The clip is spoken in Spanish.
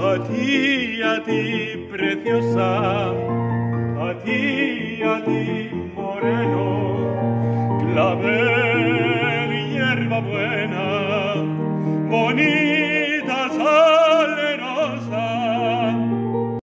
a ti, a ti, preciosa, a ti, a ti, moreno, clavel y hierba buena, bonita